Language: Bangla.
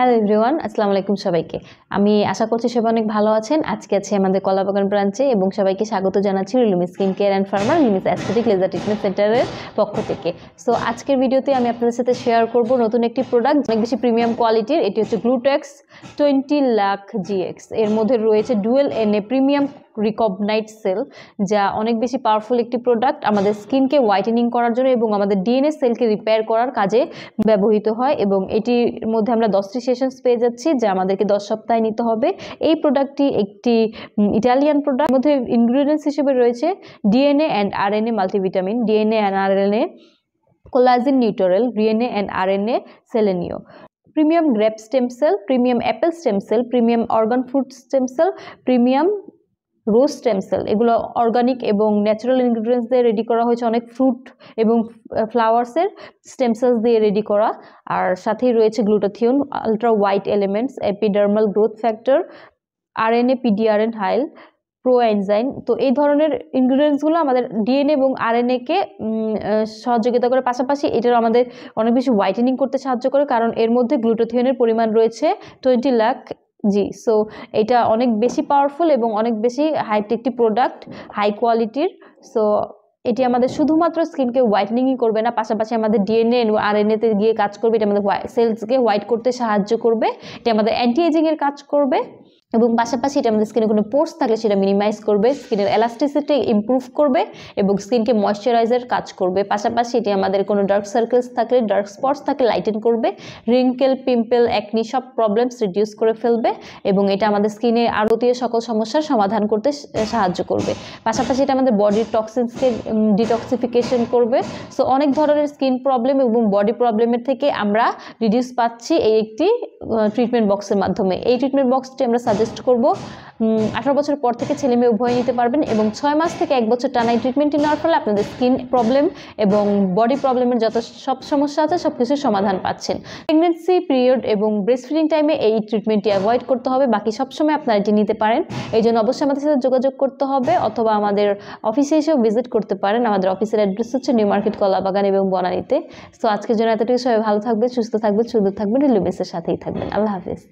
হ্যালো এভরিওয়ান আসসালামু আলাইকুম সবাইকে। আমি আশা করছি সবাই অনেক ভালো আছেন। আজকে আছে আমাদের কলাবাগান ব্রাঞ্চে এবং সবাইকে স্বাগত জানাচ্ছি রিলুমি স্কিন কেয়ার অ্যান্ড ফার্মার লিমিস অ্যাস্থেটিক লেজার ট্রিটমেন্ট সেন্টারের পক্ষ থেকে। সো আজকের ভিডিওতে আমি আপনাদের সাথে শেয়ার করব নতুন একটি প্রোডাক্ট অনেক বেশি প্রিমিয়াম কোয়ালিটির এটি হচ্ছে গ্লুটেক্স টোয়েন্টি লাখ জিএক্স এর মধ্যে রয়েছে ডুয়েল এন এ প্রিমিয়াম রিকগনাইট সেল যা অনেক বেশি পাওয়ারফুল একটি প্রোডাক্ট আমাদের স্কিনকে হোয়াইটেনিং করার জন্য এবং আমাদের ডিএনএ সেলকে রিপেয়ার করার কাজে ব্যবহৃত হয় এবং এটির মধ্যে আমরা দশটি সেশনস পেয়ে যাচ্ছি, যা আমাদেরকে দশ সপ্তাহে নিতে হবে। এই প্রোডাক্টটি একটি ইটালিয়ান প্রোডাক্ট মধ্যে ইনগ্রিডিয়েন্টস হিসেবে রয়েছে DNA and RNA multivitamin DNA and RNA collagen নিউটোরেল DNA and RNA সেলেনিও premium grape stem cell premium apple stem cell premium argan fruit stem cell premium rose stem cell, এগুলো অর্গানিক এবং ন্যাচারাল ইনগ্রিডিয়েন্টস দিয়ে রেডি করা হয়েছে, অনেক ফ্রুট এবং ফ্লাওয়ার্সের স্টেম সেলস দিয়ে রেডি করা। আর সাথেই রয়েছে glutathione ultra white elements epidermal growth factor RNA PDRN Hail pro enzyme তো এই ধরনের ইনগ্রিডিয়েন্টসগুলো আমাদের ডিএনএ এবং আরএনএকে সহযোগিতা করে। পাশাপাশি এটার আমাদের অনেক বেশি হোয়াইটেনিং করতে সাহায্য করে, কারণ এর মধ্যে গ্লুটোথিয়নের পরিমাণ রয়েছে টোয়েন্টি লাখ জি সো এটা অনেক বেশি পাওয়ারফুল এবং অনেক বেশি হাইট একটি প্রোডাক্ট হাই কোয়ালিটির সো এটি আমাদের শুধুমাত্র স্কিনকে হোয়াইটনিংই করবে না, পাশাপাশি আমাদের ডিএনএ আর এনএতে গিয়ে কাজ করবে, এটা আমাদের সেলসকে হোয়াইট করতে সাহায্য করবে, এটা আমাদের অ্যান্টি এজিংয়ের কাজ করবে। এবং পাশাপাশি এটা আমাদের স্কিনে কোনো পোর্স থাকলে সেটা মিনিমাইজ করবে স্কিনের এলাস্টিসিটি ইম্প্রুভ করবে এবং স্কিনকে ময়শ্চারাইজার কাজ করবে। পাশাপাশি এটি আমাদের কোনো ডার্ক সার্কেলস থাকলে ডার্ক স্পটস থাকলে লাইটেন করবে রিঙ্কেল পিম্পল একনি সব প্রবলেমস রিডিউস করে ফেলবে এবং এটা আমাদের স্কিনে আরতীয় সকল সমস্যার সমাধান করতে সাহায্য করবে। পাশাপাশি এটা আমাদের বডির টক্সিনসকে ডিটক্সিফিকেশন করবে। সো অনেক ধরনের স্কিন প্রবলেম এবং বডি প্রবলেমের থেকে আমরা রিডিউস পাচ্ছি এই একটি ট্রিটমেন্ট বক্সের মাধ্যমে। এই ট্রিটমেন্ট বক্সটি আমরা সাজেস্ট করব আঠারো বছর পর থেকে ছেলে মেয়ে উভয় নিতে পারবেন এবং ছয় মাস থেকে এক বছর টানা ট্রিটমেন্টটি নেওয়ার ফলে আপনাদের স্কিন প্রবলেম এবং বডি প্রবলেমের যত সব সমস্যা আছে সব কিছুর সমাধান পাচ্ছেন। প্রেগনেন্সি পিরিয়ড এবং ব্রেস্ট ফিডিং টাইমে এই ট্রিটমেন্টটি অ্যাভয়েড করতে হবে, বাকি সবসময় আপনারা এটি নিতে পারেন। এই জন্য অবশ্যই আমাদের সাথে যোগাযোগ করতে হবে অথবা আমাদের অফিসে এসেও ভিজিট করতে পারেন। আমাদের অফিসের অ্যাড্রেস হচ্ছে নিউ মার্কেট কলাবাগান এবং বনানীতে। সো আজকের জন্য এতটুকু সবাই ভালো থাকবেন, সুস্থ থাকবেন, সুন্দর থাকবেন লুমেসের সাথেই থাকবেন। আল্লাহ হাফিজ।